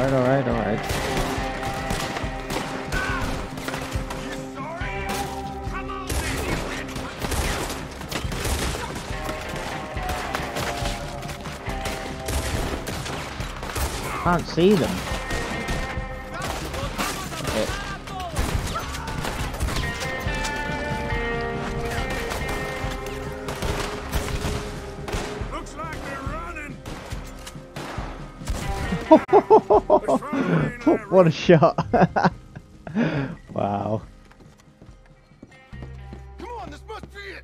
Alright, alright, alright. can't see them. Okay. what a shot. wow. Come on, this must be it.